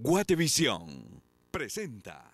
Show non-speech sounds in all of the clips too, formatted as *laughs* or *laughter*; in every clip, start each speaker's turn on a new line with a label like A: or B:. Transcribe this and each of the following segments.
A: Guatevisión presenta.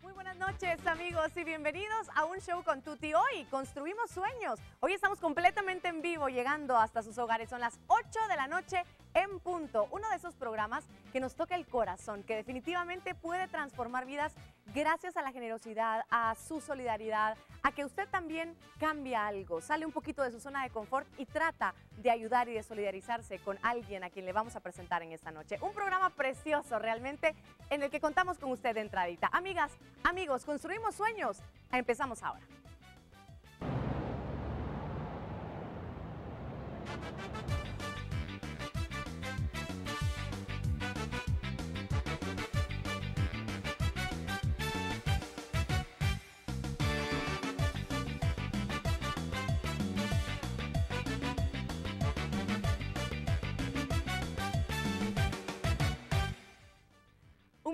B: Muy buenas noches amigos y bienvenidos a un show con Tuti. Hoy construimos sueños. Hoy estamos completamente en vivo llegando hasta sus hogares. Son las 8 de la noche en punto. Uno de esos programas que nos toca el corazón, que definitivamente puede transformar vidas gracias a la generosidad, a su solidaridad, a que usted también cambia algo, sale un poquito de su zona de confort y trata de ayudar y de solidarizarse con alguien a quien le vamos a presentar en esta noche. Un programa precioso realmente en el que contamos con usted de entradita. Amigas, amigos, construimos sueños. Empezamos ahora.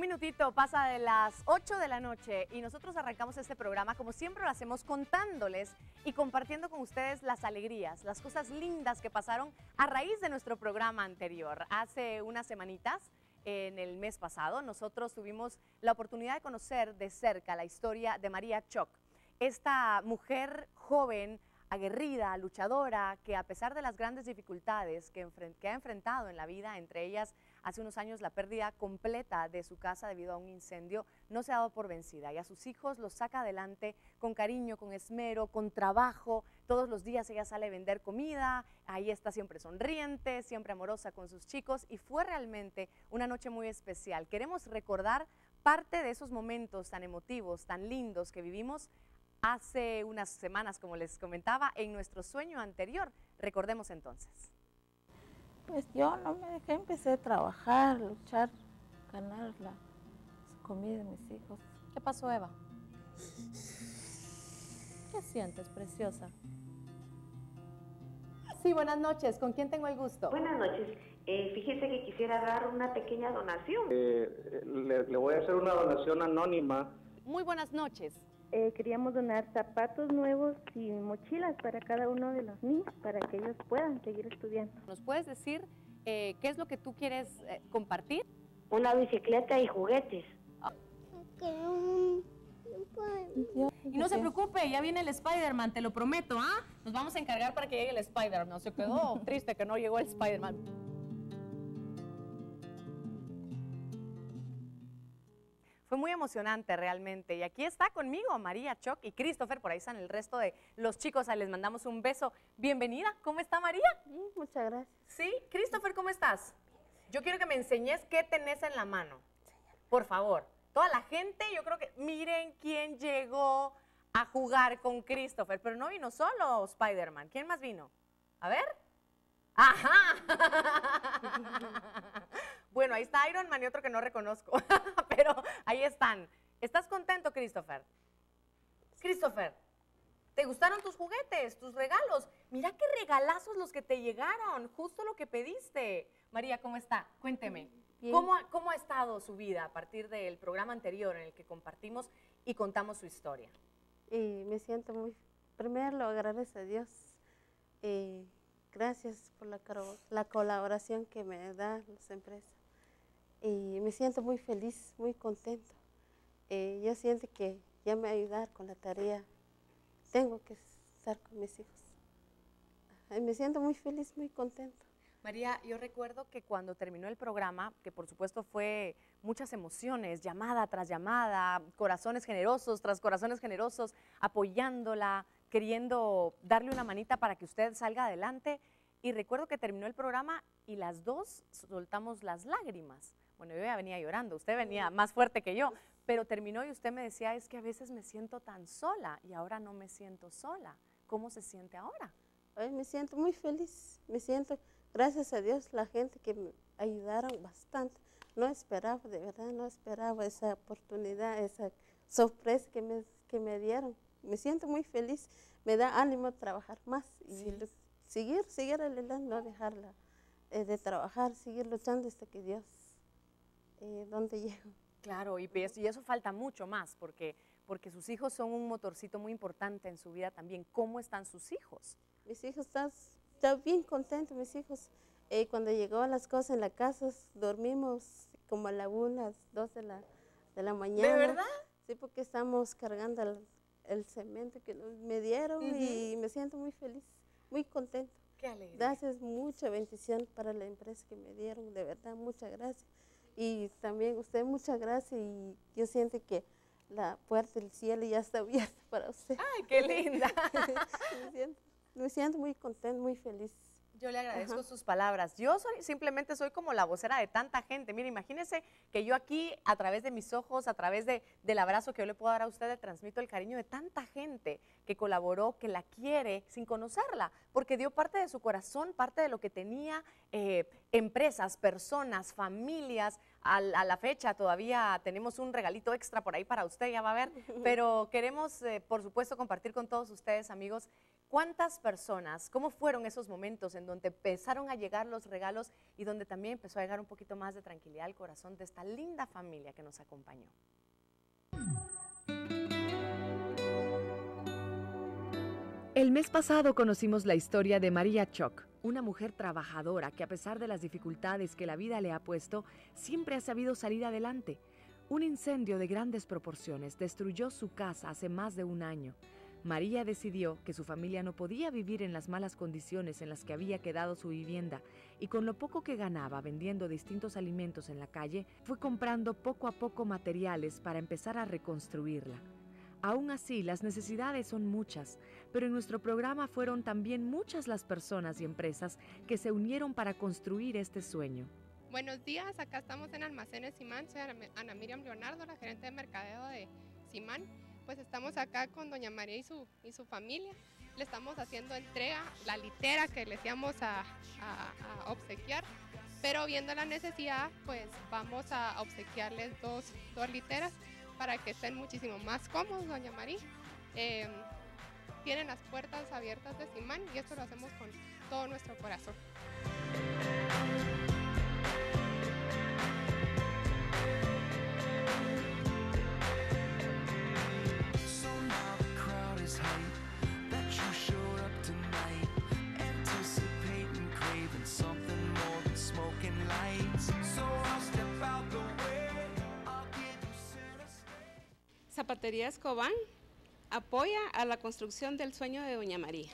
B: Minutito pasa de las 8 de la noche y nosotros arrancamos este programa como siempre lo hacemos contándoles y compartiendo con ustedes las alegrías, las cosas lindas que pasaron a raíz de nuestro programa anterior. Hace unas semanitas, en el mes pasado, nosotros tuvimos la oportunidad de conocer de cerca la historia de María Choc, esta mujer joven, aguerrida, luchadora, que a pesar de las grandes dificultades que, ha enfrentado en la vida, entre ellas hace unos años la pérdida completa de su casa debido a un incendio, no se ha dado por vencida y a sus hijos los saca adelante con cariño, con esmero, con trabajo. Todos los días ella sale a vender comida, ahí está siempre sonriente, siempre amorosa con sus chicos y fue realmente una noche muy especial. Queremos recordar parte de esos momentos tan emotivos, tan lindos que vivimos hace unas semanas, como les comentaba, en nuestro sueño anterior. Recordemos entonces.
C: Pues yo no me dejé, empecé a trabajar, luchar, ganar la comida de mis hijos.
B: ¿Qué pasó, Eva? ¿Qué sientes, preciosa? Sí, buenas noches. ¿Con quién tengo el gusto?
D: Buenas noches. Eh, fíjese que quisiera dar una pequeña donación.
E: Eh, le, le voy a hacer una donación anónima.
B: Muy buenas noches.
F: Eh, queríamos donar zapatos nuevos y mochilas para cada uno de los niños, para que ellos puedan seguir estudiando.
B: ¿Nos puedes decir eh, qué es lo que tú quieres eh, compartir?
D: Una bicicleta y juguetes.
B: Y no se preocupe, ya viene el Spider-Man, te lo prometo, ¿ah? Nos vamos a encargar para que llegue el Spider-Man. Se quedó *laughs* triste que no llegó el Spider-Man. Fue muy emocionante realmente. Y aquí está conmigo María Choc y Christopher. Por ahí están el resto de los chicos. Les mandamos un beso. Bienvenida. ¿Cómo está María?
F: Sí, muchas gracias.
B: Sí. Christopher, ¿cómo estás? Yo quiero que me enseñes qué tenés en la mano. Por favor. Toda la gente, yo creo que miren quién llegó a jugar con Christopher. Pero no vino solo Spider-Man. ¿Quién más vino? A ver. ¡Ajá! *laughs* bueno, ahí está Iron Man y otro que no reconozco. *laughs* Pero ahí están. ¿Estás contento, Christopher? Christopher, ¿te gustaron tus juguetes, tus regalos? Mira qué regalazos los que te llegaron, justo lo que pediste. María, ¿cómo está? Cuénteme.
F: Bien.
B: ¿Cómo, ha- ¿Cómo ha estado su vida a partir del programa anterior en el que compartimos y contamos su historia?
F: Y me siento muy, primero lo agradezco a Dios. Y gracias por la, la colaboración que me dan las empresas. Y me siento muy feliz, muy contento. Eh, yo siento que ya me ayudar con la tarea. Tengo que estar con mis hijos. Ay, me siento muy feliz, muy contento.
B: María, yo recuerdo que cuando terminó el programa, que por supuesto fue muchas emociones, llamada tras llamada, corazones generosos tras corazones generosos, apoyándola, queriendo darle una manita para que usted salga adelante. Y recuerdo que terminó el programa y las dos soltamos las lágrimas. Bueno, yo ya venía llorando, usted venía más fuerte que yo, pero terminó y usted me decía, es que a veces me siento tan sola y ahora no me siento sola. ¿Cómo se siente ahora?
F: Ay, me siento muy feliz, me siento, gracias a Dios, la gente que me ayudaron bastante. No esperaba, de verdad, no esperaba esa oportunidad, esa sorpresa que me, que me dieron. Me siento muy feliz, me da ánimo trabajar más y
B: Sí.
F: Seguir, seguir adelante, no dejarla eh, de trabajar, seguir luchando hasta que Dios, eh, donde llego.
B: Claro, y, pues- y eso falta mucho más, porque, porque sus hijos son un motorcito muy importante en su vida también. ¿Cómo están sus hijos?
F: Mis hijos están, están bien contentos, mis hijos. Eh, cuando llegó las cosas en la casa, dormimos como a la una, dos de la, de la mañana.
B: ¿De verdad?
F: Sí, porque estamos cargando el, el cemento que me dieron y me siento muy feliz, muy contento.
B: Qué alegría.
F: Gracias, mucha bendición para la empresa que me dieron, de verdad, muchas gracias. Y también usted, muchas gracias y yo siento que la puerta del cielo ya está *laughs* abierta para usted.
B: Ay, qué linda. *laughs*
F: me, siento, me siento muy contenta, muy feliz.
B: Yo le agradezco sus palabras. Yo soy, simplemente soy como la vocera de tanta gente. Mire, imagínese que yo aquí, a través de mis ojos, a través de, del abrazo que yo le puedo dar a usted, le transmito el cariño de tanta gente que colaboró, que la quiere sin conocerla, porque dio parte de su corazón, parte de lo que tenía, eh, empresas, personas, familias. A la fecha todavía tenemos un regalito extra por ahí para usted, ya va a ver, *laughs* pero queremos, eh, por supuesto, compartir con todos ustedes, amigos, ¿Cuántas personas, cómo fueron esos momentos en donde empezaron a llegar los regalos y donde también empezó a llegar un poquito más de tranquilidad al corazón de esta linda familia que nos acompañó? El mes pasado conocimos la historia de María Choc, una mujer trabajadora que a pesar de las dificultades que la vida le ha puesto, siempre ha sabido salir adelante. Un incendio de grandes proporciones destruyó su casa hace más de un año. María decidió que su familia no podía vivir en las malas condiciones en las que había quedado su vivienda y con lo poco que ganaba vendiendo distintos alimentos en la calle, fue comprando poco a poco materiales para empezar a reconstruirla. Aún así, las necesidades son muchas, pero en nuestro programa fueron también muchas las personas y empresas que se unieron para construir este sueño.
A: Buenos días, acá estamos en Almacenes Simán. Soy Ana Miriam Leonardo, la gerente de mercadeo de Simán. Pues estamos acá con doña María y su, y su familia. Le estamos haciendo entrega, la litera que les íbamos a, a- obsequiar. Pero viendo la necesidad, pues vamos a obsequiarles dos, dos literas para que estén muchísimo más cómodos, doña María. Eh, tienen las puertas abiertas de Simán y esto lo hacemos con todo nuestro corazón.
G: Zapatería Escobán apoya a la construcción del sueño de Doña María.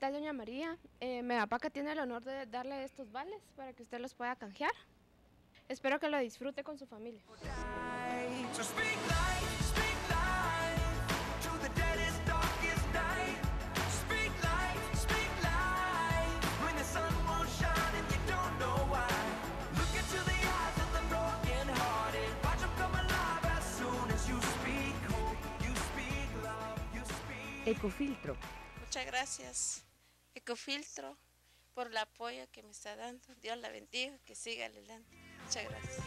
A: Tal, doña María? Eh, me papá que tiene el honor de darle estos vales para que usted los pueda canjear. Espero que lo disfrute con su familia.
B: Ecofiltro.
C: Muchas gracias, Ecofiltro, por el apoyo que me está dando. Dios la bendiga, que siga adelante. Muchas gracias.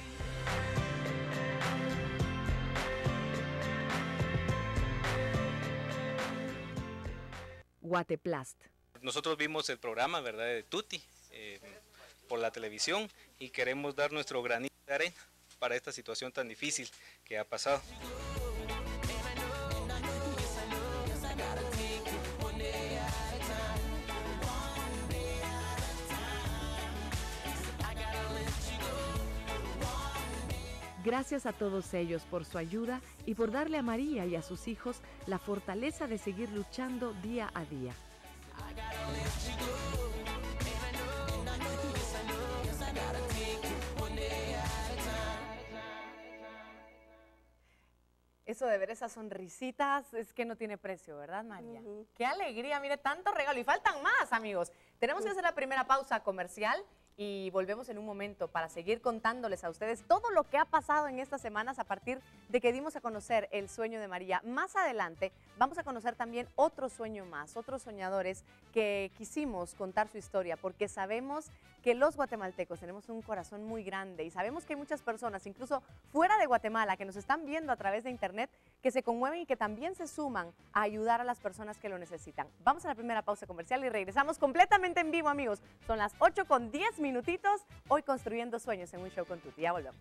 B: Guateplast.
H: Nosotros vimos el programa, ¿verdad?, de Tuti eh, por la televisión y queremos dar nuestro granito de arena para esta situación tan difícil que ha pasado.
B: Gracias a todos ellos por su ayuda y por darle a María y a sus hijos la fortaleza de seguir luchando día a día. Eso de ver esas sonrisitas es que no tiene precio, ¿verdad, María? Qué alegría, mire, tanto regalo. Y faltan más, amigos. Tenemos que hacer la primera pausa comercial y volvemos en un momento para seguir contándoles a ustedes todo lo que ha pasado en estas semanas a partir de que dimos a conocer el sueño de María. Más adelante vamos a conocer también otro sueño más, otros soñadores que quisimos contar su historia porque sabemos que los guatemaltecos tenemos un corazón muy grande y sabemos que hay muchas personas, incluso fuera de Guatemala, que nos están viendo a través de internet, que se conmueven y que también se suman a ayudar a las personas que lo necesitan. Vamos a la primera pausa comercial y regresamos completamente en vivo, amigos. Son las 8 con 10 minutitos, hoy construyendo sueños en un show con Tuti. Ya volvemos.